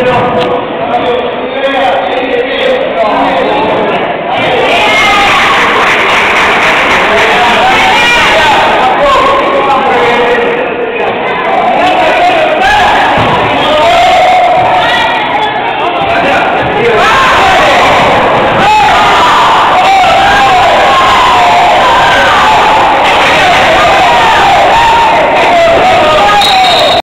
Pero,